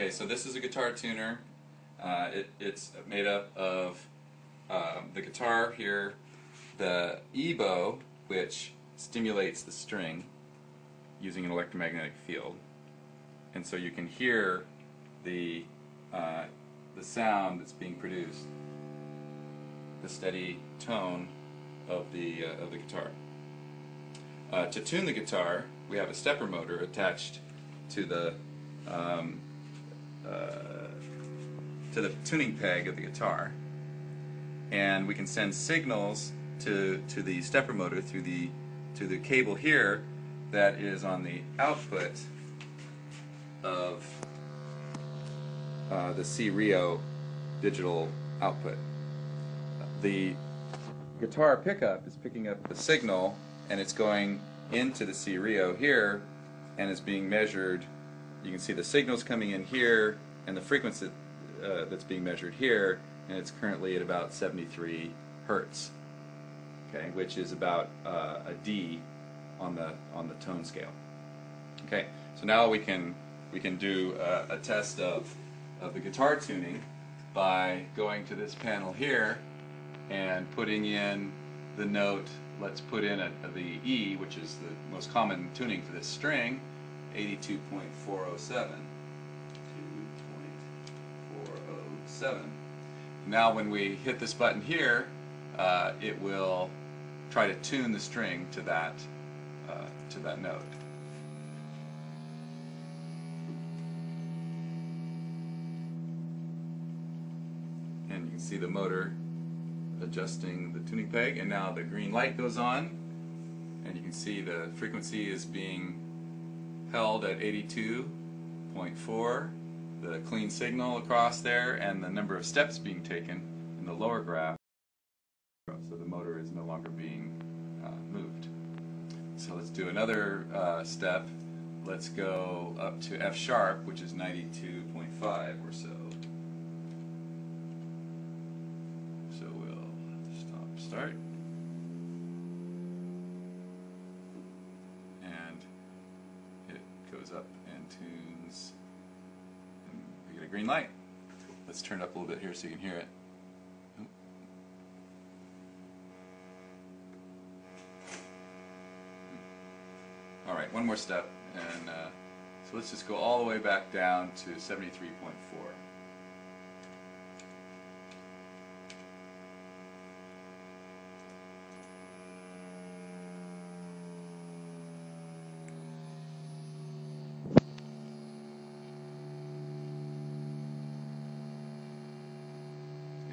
Okay, so this is a guitar tuner. Uh, it, it's made up of um, the guitar here, the E-bow, which stimulates the string using an electromagnetic field, and so you can hear the uh, the sound that's being produced, the steady tone of the uh, of the guitar. Uh, to tune the guitar, we have a stepper motor attached to the um, uh, to the tuning peg of the guitar, and we can send signals to to the stepper motor through the to the cable here that is on the output of uh, the cRIO digital output. The guitar pickup is picking up the signal and it's going into the cRIO here and it's being measured. You can see the signals coming in here and the frequency uh, that's being measured here and it's currently at about 73 hertz okay, which is about uh, a D on the on the tone scale. Okay, so now we can we can do a, a test of of the guitar tuning by going to this panel here and putting in the note. Let's put in a, the E, which is the most common tuning for this string, 82.407. 2.407. Now when we hit this button here, uh, it will try to tune the string to that uh, to that note. And you can see the motor adjusting the tuning peg and now the green light goes on and you can see the frequency is being held at 82.4 the clean signal across there and the number of steps being taken in the lower graph so the motor is no longer being uh, moved. So let's do another uh, step. Let's go up to F sharp, which is 92.5 or so. So we'll stop, start. And it goes up and tunes. And we get a green light. Let's turn it up a little bit here so you can hear it. All right, one more step, and uh, so let's just go all the way back down to 73.4.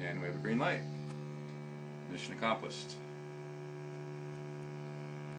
And we have a green light. Mission accomplished.